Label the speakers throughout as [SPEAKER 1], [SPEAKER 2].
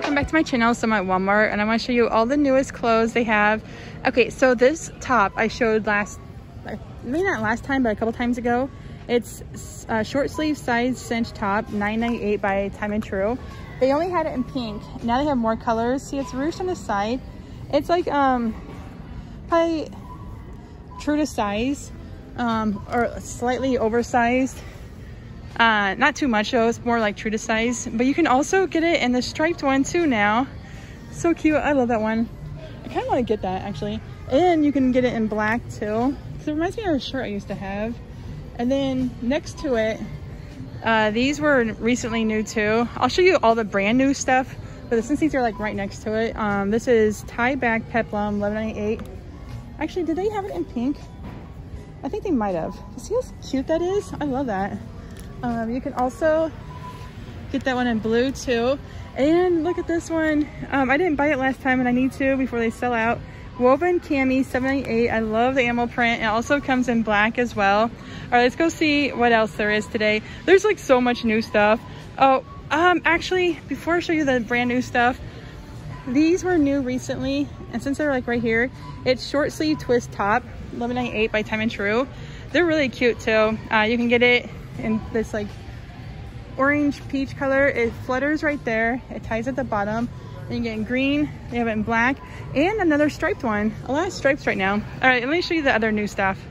[SPEAKER 1] welcome back to my channel. So I'm at Walmart and I want to show you all the newest clothes they have. Okay, so this top I showed last, maybe not last time, but a couple times ago. It's a short sleeve size cinch top, 9.98 by Time and Tru. They only had it in pink. Now they have more colors. See, it's ruched on the side. It's like, um, probably true to size, um, or slightly oversized. Uh, not too much though, it's more like true to size. But you can also get it in the striped one too now. So cute, I love that one. I kind of want to get that actually. And you can get it in black too. Because it reminds me of a shirt I used to have. And then next to it, uh, these were recently new too. I'll show you all the brand new stuff. But since these are like right next to it, um, this is tie back peplum 1198. Actually, did they have it in pink? I think they might have. See how cute that is? I love that. Um, you can also get that one in blue too. And look at this one. Um, I didn't buy it last time and I need to before they sell out. Woven Cami 798. I love the animal print. It also comes in black as well. All right, let's go see what else there is today. There's like so much new stuff. Oh, um, actually, before I show you the brand new stuff, these were new recently. And since they're like right here, it's short sleeve twist top, 1198 by Time and Tru. They're really cute too. Uh, you can get it in this like orange peach color. It flutters right there. It ties at the bottom. And you get in green, they have it in black, and another striped one. A lot of stripes right now. All right, let me show you the other new stuff.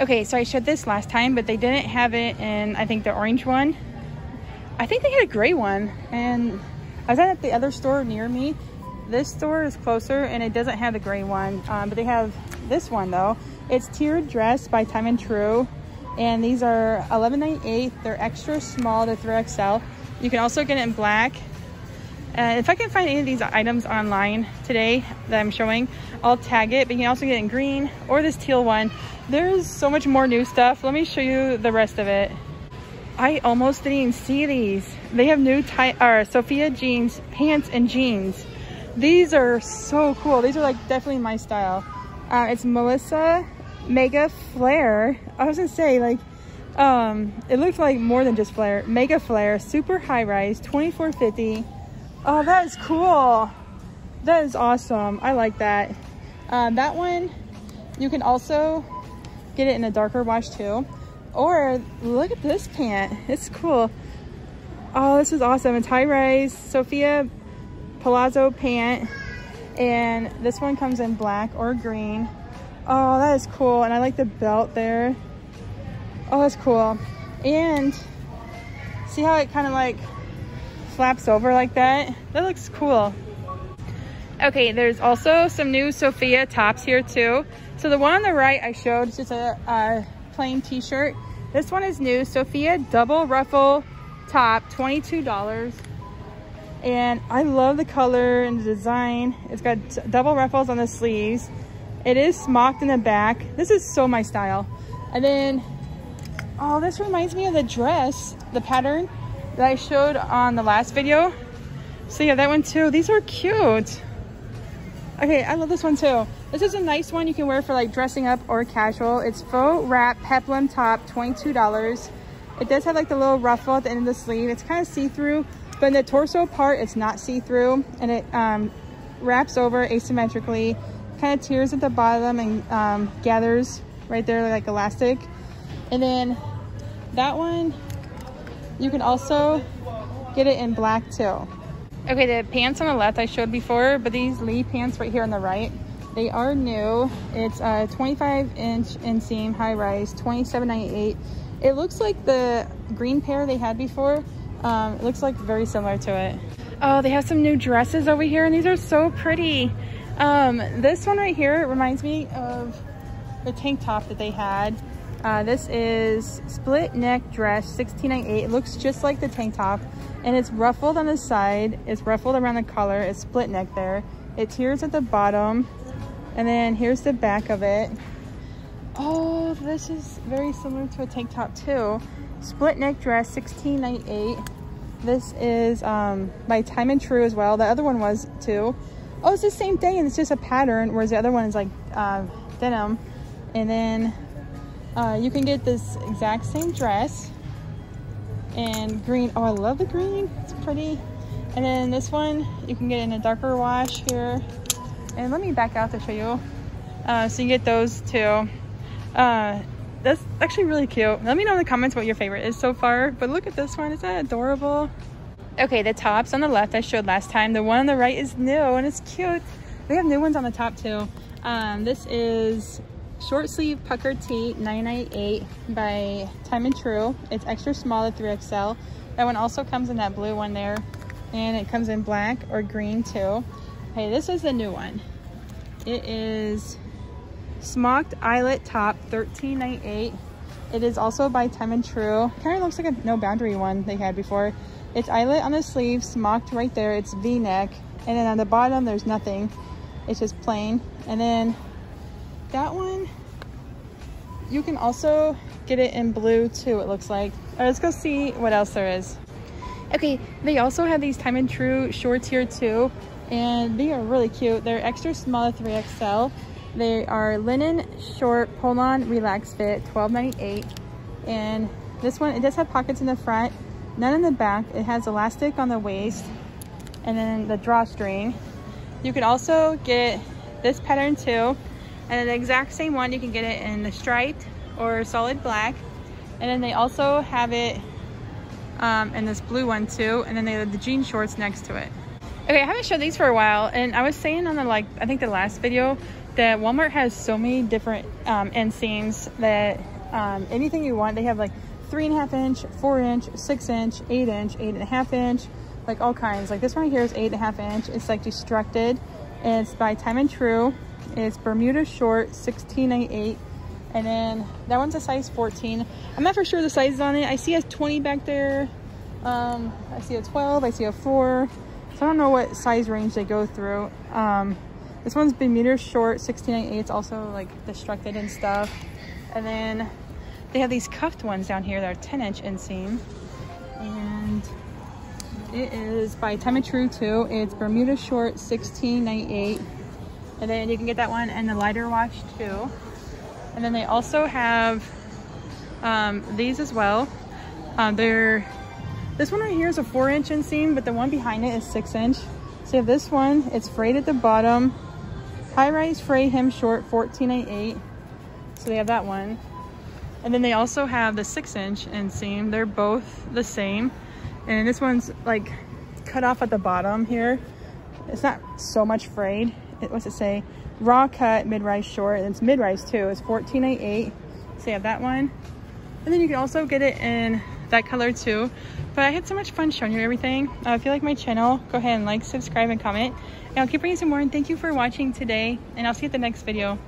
[SPEAKER 1] Okay, so I showed this last time, but they didn't have it in, I think, the orange one. I think they had a gray one, and I was at the other store near me. This store is closer, and it doesn't have the gray one, um, but they have this one, though. It's Tiered Dress by Time and Tru and these are 11.98 they're extra small. To 3xl you can also get it in black. And if i can find any of these items online today that i'm showing i'll tag it but you can also get it in green or this teal one. There's so much more new stuff. Let me show you the rest of it. I almost didn't even see these. They have new tie or sofia jeans pants and jeans. These are so cool. These are like definitely my style. Uh, it's melissa mega flare. I was gonna say like um it looked like more than just flare. Mega flare super high rise 2450 oh that is cool. That is awesome. I like that. Um, that one you can also get it in a darker wash too. Or look at this pant. It's cool. Oh this is awesome. It's high rise sofia palazzo pant. And this one comes in black or green Oh, that is cool. And I like the belt there. Oh, that's cool. And see how it kind of like flaps over like that? That looks cool. Okay, there's also some new Sofia tops here too. So the one on the right I showed is just a, a plain t-shirt. This one is new, Sofia double ruffle top, $22. And I love the color and the design. It's got double ruffles on the sleeves. It is smocked in the back. This is so my style. And then, oh, this reminds me of the dress, the pattern that I showed on the last video. So yeah, that one too. These are cute. Okay, I love this one too. This is a nice one you can wear for like dressing up or casual. It's faux wrap peplum top, $22. It does have like the little ruffle at the end of the sleeve. It's kind of see-through, but in the torso part, it's not see-through and it um, wraps over asymmetrically kind of tears at the bottom and um, gathers right there like elastic. And then that one, you can also get it in black too. Okay, the pants on the left I showed before, but these Lee pants right here on the right, they are new. It's a 25 inch inseam high rise, 27.98. It looks like the green pair they had before. Um, it looks like very similar to it. Oh, they have some new dresses over here and these are so pretty. Um, this one right here reminds me of the tank top that they had. Uh, this is split neck dress, 1698. It looks just like the tank top and it's ruffled on the side. It's ruffled around the collar. It's split neck there. It tears at the bottom. And then here's the back of it. Oh, this is very similar to a tank top too. Split neck dress, 1698. This is um, by Time and Tru as well. The other one was too oh, it's the same thing and it's just a pattern, whereas the other one is like uh, denim. And then uh, you can get this exact same dress and green. Oh, I love the green. It's pretty. And then this one, you can get in a darker wash here. And let me back out to show you. Uh, so you get those too. Uh, that's actually really cute. Let me know in the comments what your favorite is so far. But look at this one, is that adorable? Okay, the tops on the left I showed last time. The one on the right is new and it's cute. We have new ones on the top too. Um, this is short sleeve pucker tee 998 by Time and Tru. It's extra small to 3XL. That one also comes in that blue one there and it comes in black or green too. Okay, this is the new one. It is Smocked Eyelet Top 1398. It is also by Time and Tru. Kind of looks like a no boundary one they had before. It's eyelet on the sleeve, smocked right there. It's V-neck. And then on the bottom, there's nothing. It's just plain. And then that one, you can also get it in blue too, it looks like. Right, let's go see what else there is. Okay, they also have these Time and Tru shorts here too, and they are really cute. They're extra small 3XL. They are linen short pull-on relax fit, $12.98. And this one, it does have pockets in the front, none in the back. It has elastic on the waist, and then the drawstring. You can also get this pattern too, and the exact same one, you can get it in the striped or solid black. And then they also have it um, and this blue one too. And then they have the jean shorts next to it. Okay, I haven't showed these for a while. And I was saying on the like, I think the last video that Walmart has so many different um, inseams that um, anything you want, they have like three and a half inch, four inch, six inch, eight inch, eight and a half inch, like all kinds. Like this one right here is eight and a half inch. It's like destructed. It's by Time and Tru. It's Bermuda short, 16.98. And then that one's a size 14. I'm not for sure the sizes on it. I see a 20 back there. Um, I see a 12, I see a four. So I don't know what size range they go through. Um, this one's Bermuda short, 16.98. It's also like destructed and stuff. And then they have these cuffed ones down here that are 10 inch inseam. And it is by Time and Tru too. It's Bermuda short, 16.98. And then you can get that one and the lighter wash too. And then they also have um, these as well. Uh, they're, this one right here is a four inch inseam, but the one behind it is six inch. So this one, it's frayed at the bottom. High rise fray hem short, 14.88. So they have that one. And then they also have the six inch inseam. They're both the same. And this one's like cut off at the bottom here. It's not so much frayed. It, what's it say? raw cut mid-rise short and it's mid-rise too it's 14.88 so you have that one and then you can also get it in that color too but i had so much fun showing you everything uh, if you like my channel go ahead and like subscribe and comment and i'll keep bringing some more and thank you for watching today and i'll see you at the next video